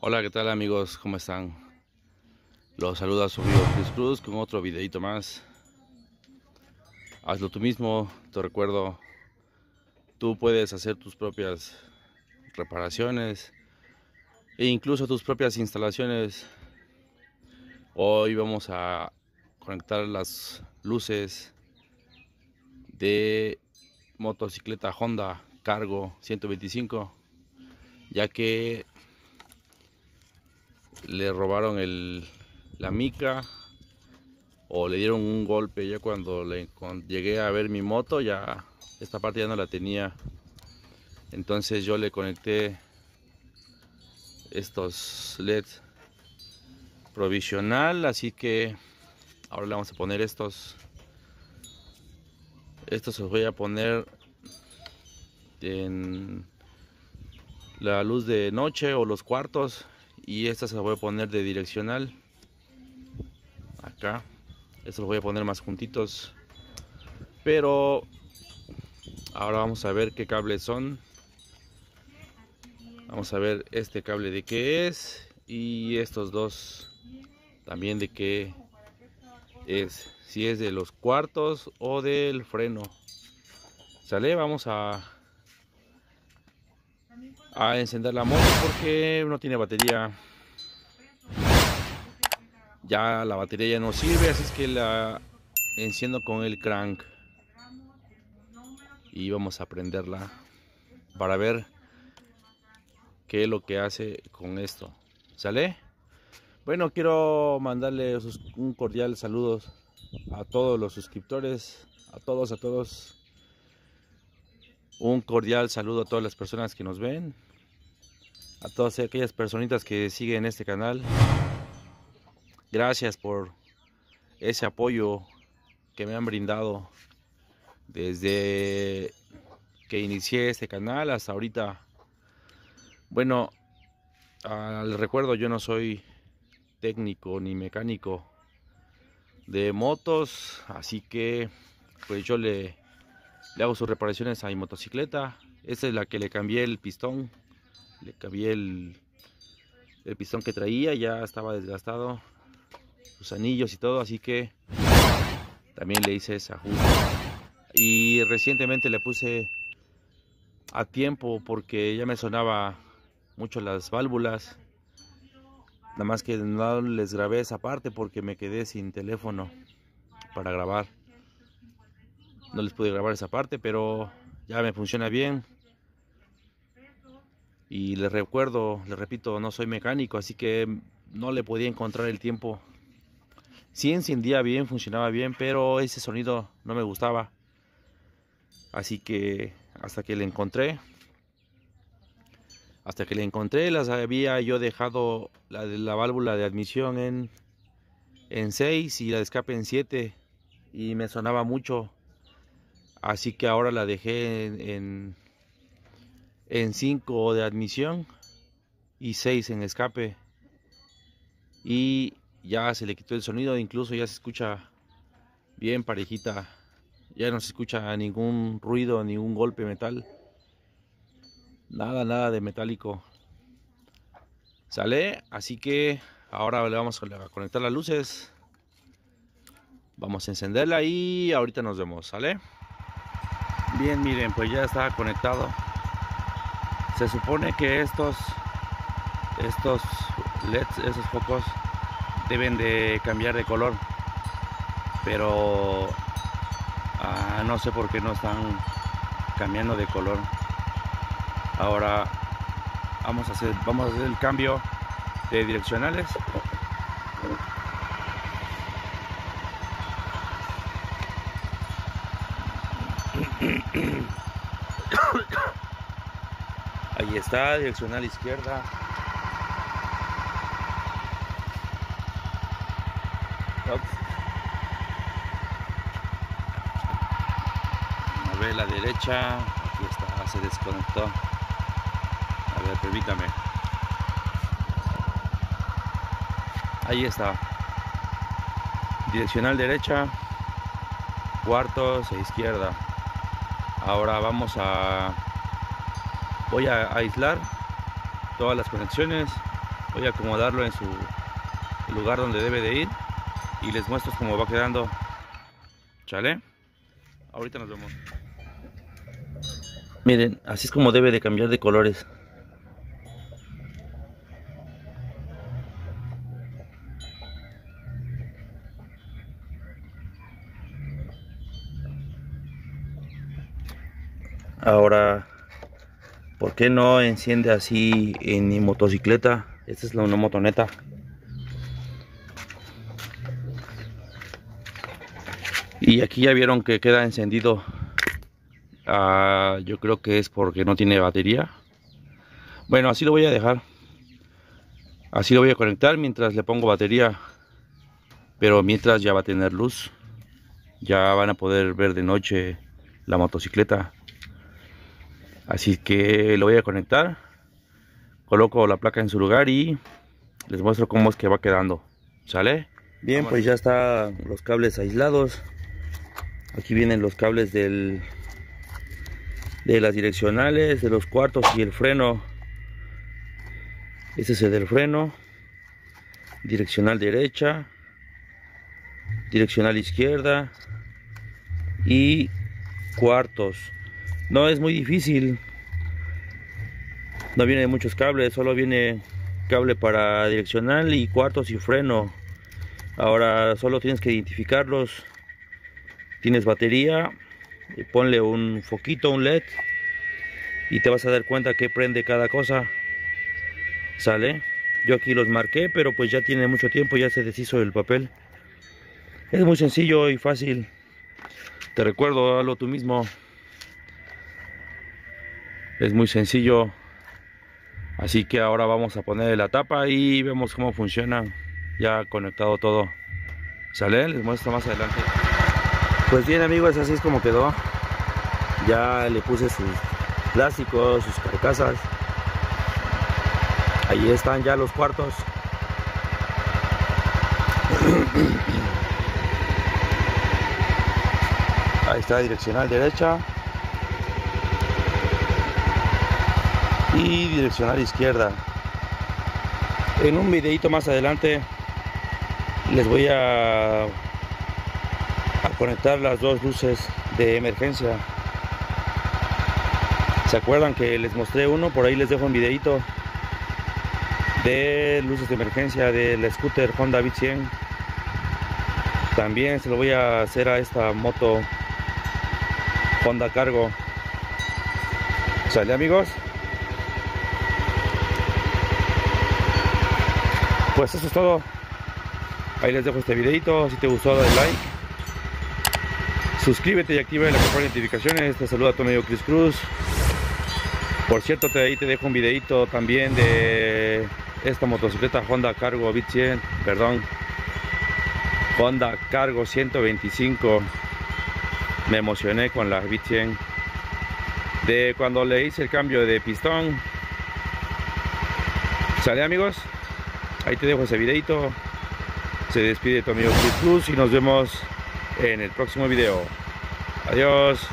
Hola, ¿qué tal amigos? ¿Cómo están? Los saluda su amigo Chris Cruz con otro videito más. Hazlo tú mismo, te recuerdo, tú puedes hacer tus propias reparaciones e incluso tus propias instalaciones. Hoy vamos a conectar las luces de motocicleta Honda Cargo 125 ya que le robaron el, la mica o le dieron un golpe. Ya cuando, le, llegué a ver mi moto ya esta parte ya no la tenía. Entonces yo le conecté estos leds provisional así que ahora le vamos a poner estos estos los voy a poner en la luz de noche o los cuartos y esta se la voy a poner de direccional. Acá. Esto lo voy a poner más juntitos. Pero ahora vamos a ver qué cables son. Vamos a ver este cable de qué es y estos dos también de qué es. Si es de los cuartos o del freno. Sale vamos a a encender la moto porque no tiene batería. Ya la batería ya no sirve así es que la enciendo con el crank. Y vamos a prenderla para ver qué es lo que hace con esto. Sale bueno quiero mandarle un cordial saludos a todos los suscriptores a todos a todos un cordial saludo a todas las personas que nos ven, a todas aquellas personitas que siguen este canal. Gracias por ese apoyo que me han brindado desde que inicié este canal hasta ahorita. Bueno, al recuerdo yo no soy técnico ni mecánico de motos, así que pues yo le le hago sus reparaciones a mi motocicleta. Esta es la que le cambié el pistón. Le cambié el, el pistón que traía, ya estaba desgastado. Sus anillos y todo, así que también le hice ese ajuste. Y recientemente le puse a tiempo porque ya me sonaba mucho las válvulas. Nada más que no les grabé esa parte porque me quedé sin teléfono para grabar no les pude grabar esa parte pero ya me funciona bien. Y les recuerdo les repito no soy mecánico así que no le podía encontrar el tiempo. Sí encendía bien funcionaba bien pero ese sonido no me gustaba. Así que hasta que le encontré hasta que le encontré las había yo dejado la la válvula de admisión en en 6 y la de escape en 7 y me sonaba mucho así que ahora la dejé en, en 5 de admisión y 6 en escape. Y ya se le quitó el sonido incluso ya se escucha bien parejita. Ya no se escucha ningún ruido ningún golpe metal. Nada nada de metálico. Sale así que ahora le vamos a conectar las luces. Vamos a encenderla y ahorita nos vemos sale Bien, miren, pues ya está conectado. Se supone que estos estos LEDs, esos focos deben de cambiar de color. Pero ah, no sé por qué no están cambiando de color. Ahora vamos a hacer vamos a hacer el cambio de direccionales Ahí está, direccional izquierda. A ver la derecha. Aquí está, se desconectó. A ver, permítame. Ahí está. Direccional derecha. Cuartos e izquierda ahora vamos a voy a aislar todas las conexiones voy a acomodarlo en su lugar donde debe de ir y les muestro cómo va quedando. Chale ahorita nos vemos. Miren así es como debe de cambiar de colores ahora ¿por qué no enciende así en mi motocicleta? esta es la una motoneta. Y aquí ya vieron que queda encendido. Ah, yo creo que es porque no tiene batería. Bueno así lo voy a dejar. Así lo voy a conectar mientras le pongo batería. Pero mientras ya va a tener luz. Ya van a poder ver de noche la motocicleta así que lo voy a conectar. Coloco la placa en su lugar y les muestro cómo es que va quedando. Sale bien pues ya está los cables aislados. Aquí vienen los cables del de las direccionales de los cuartos y el freno. Este es el del freno. Direccional derecha. Direccional izquierda. Y cuartos no es muy difícil. No viene muchos cables solo viene cable para direccional y cuartos y freno. Ahora solo tienes que identificarlos. Tienes batería ponle un foquito un led y te vas a dar cuenta que prende cada cosa. Sale yo aquí los marqué pero pues ya tiene mucho tiempo ya se deshizo el papel. Es muy sencillo y fácil. Te recuerdo hazlo tú mismo es muy sencillo así que ahora vamos a poner la tapa y vemos cómo funciona ya conectado todo sale les muestro más adelante pues bien amigos, así es como quedó. Ya le puse sus plásticos, sus carcasas. Ahí están ya los cuartos. Ahí está direccional derecha. Y direccional izquierda. En un videito más adelante les voy a conectar las dos luces de emergencia. Se acuerdan que les mostré uno por ahí les dejo un videito de luces de emergencia del scooter Honda Beat 100 también se lo voy a hacer a esta moto Honda Cargo. Sale amigos pues eso es todo ahí les dejo este videito si te gustó dale like Suscríbete y activa la campana de notificaciones. Te saluda tu amigo Chris Cruz. Por cierto, te, ahí te dejo un videito también de esta motocicleta Honda Cargo Beat 100, perdón, Honda Cargo 125. Me emocioné con la Beat 100. De cuando le hice el cambio de pistón. ¿Sale amigos? Ahí te dejo ese videito. Se despide tu amigo Chris Cruz y nos vemos en el próximo video. Adiós.